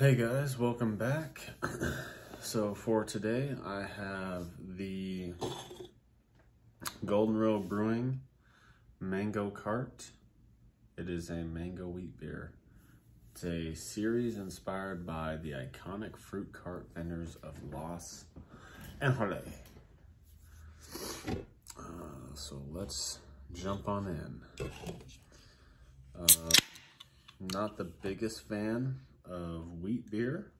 Hey guys, welcome back. so for today, I have the Golden Road Brewing Mango Cart. It is a mango wheat beer. It's a series inspired by the iconic fruit cart vendors of Los Angeles. Uh, so let's jump on in. Uh, not the biggest fan of wheat beer.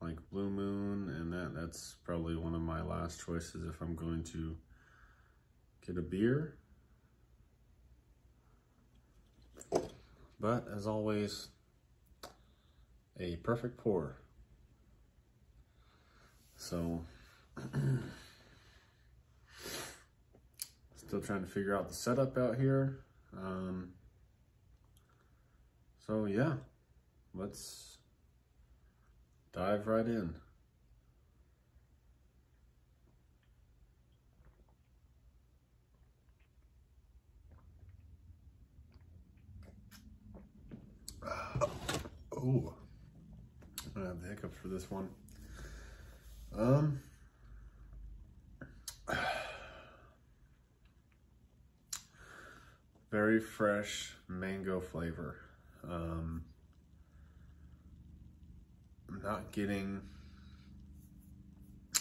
Like Blue Moon and that that's probably one of my last choices if I'm going to get a beer. But as always a perfect pour. So still trying to figure out the setup out here. Um, so yeah, let's dive right in. Oh, I'm gonna have the hiccups for this one. Um, very fresh mango flavor. Um, I'm not getting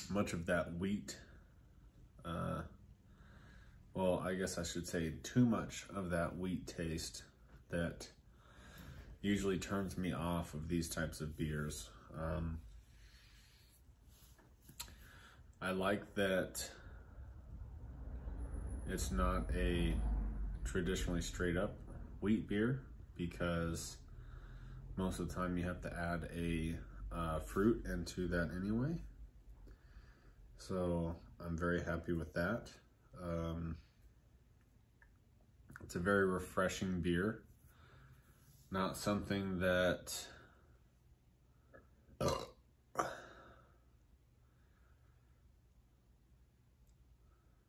much of that wheat. Uh, well, I guess I should say too much of that wheat taste that usually turns me off of these types of beers. Um, I like that it's not a traditionally straight up wheat beer because most of the time you have to add a uh, fruit into that anyway. So I'm very happy with that. Um, it's a very refreshing beer. Not something that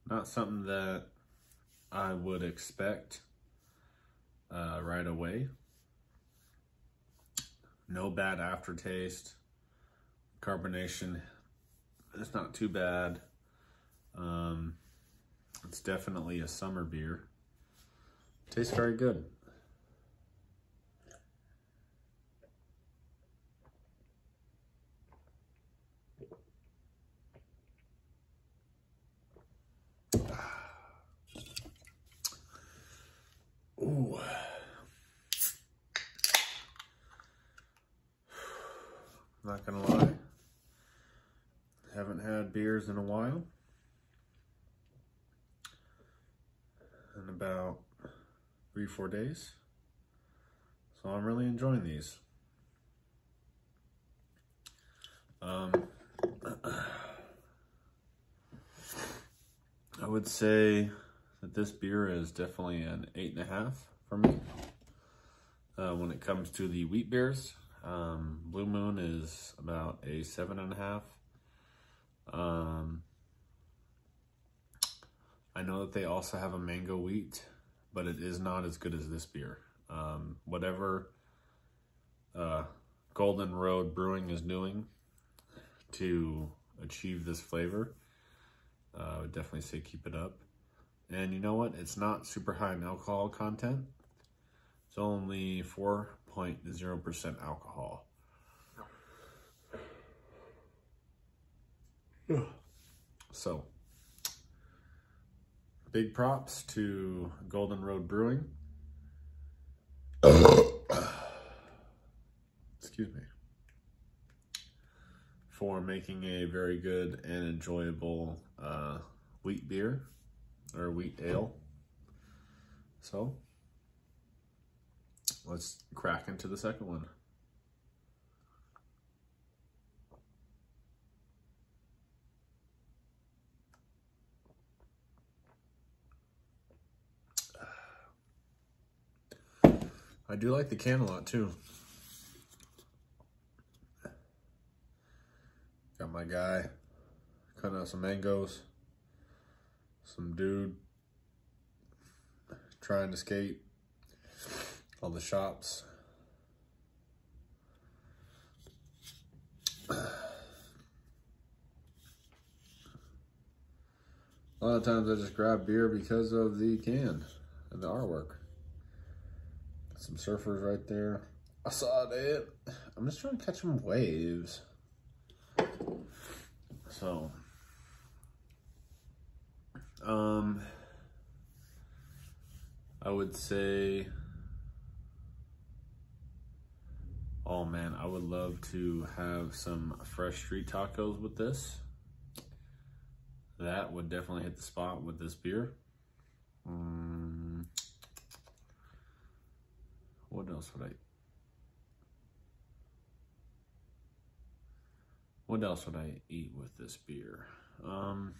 not something that I would expect right away. No bad aftertaste. Carbonation it's not too bad. Um, it's definitely a summer beer. Tastes very good. Not gonna lie. Haven't had beers in a while. In about three, four days. So I'm really enjoying these. Um, I would say that this beer is definitely an eight and a half for me. Uh, when it comes to the wheat beers, um, Blue Moon is about a seven and a half. Um, I know that they also have a mango wheat, but it is not as good as this beer. Um, whatever uh, Golden Road Brewing is doing to achieve this flavor, uh, I would definitely say keep it up. And you know what? It's not super high in alcohol content. It's only 4.0% alcohol. So, big props to Golden Road Brewing. Excuse me. For making a very good and enjoyable uh, wheat beer or wheat ale. So, let's crack into the second one. I do like the can a lot too. Got my guy cutting out some mangoes. Some dude trying to skate all the shops. A lot of times I just grab beer because of the can and the artwork. Some surfers right there. I saw that. I'm just trying to catch some waves. So, um, I would say oh man, I would love to have some fresh street tacos with this. That would definitely hit the spot with this beer. Um, what else would I? What else would I eat with this beer? Um,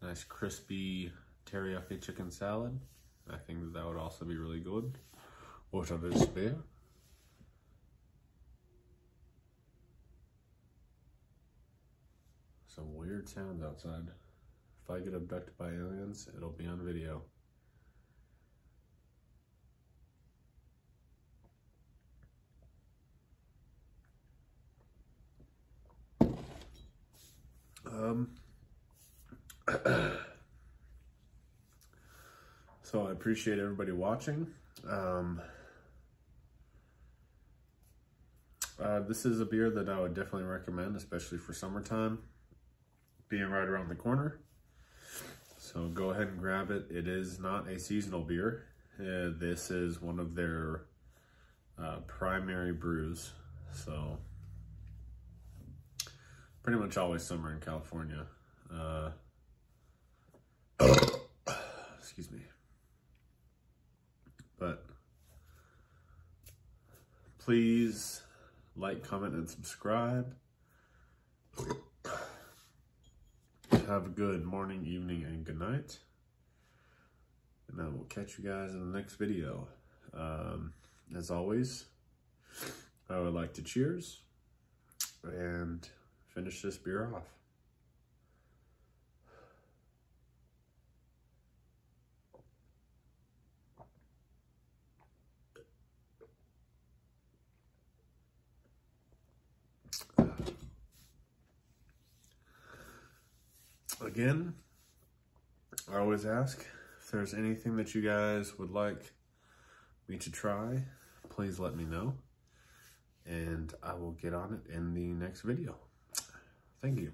nice crispy teriyaki chicken salad. I think that, that would also be really good. What of this beer? Some weird sounds outside. If I get abducted by aliens, it'll be on video. Um, so I appreciate everybody watching. Um, uh, this is a beer that I would definitely recommend, especially for summertime, being right around the corner. So go ahead and grab it. It is not a seasonal beer. Uh, this is one of their uh, primary brews. So pretty much always summer in California. Uh, excuse me. But please like, comment, and subscribe. Have a good morning, evening, and good night. And I will catch you guys in the next video. Um, as always, I would like to cheers and finish this beer off. Again, I always ask if there's anything that you guys would like me to try, please let me know and I will get on it in the next video. Thank you.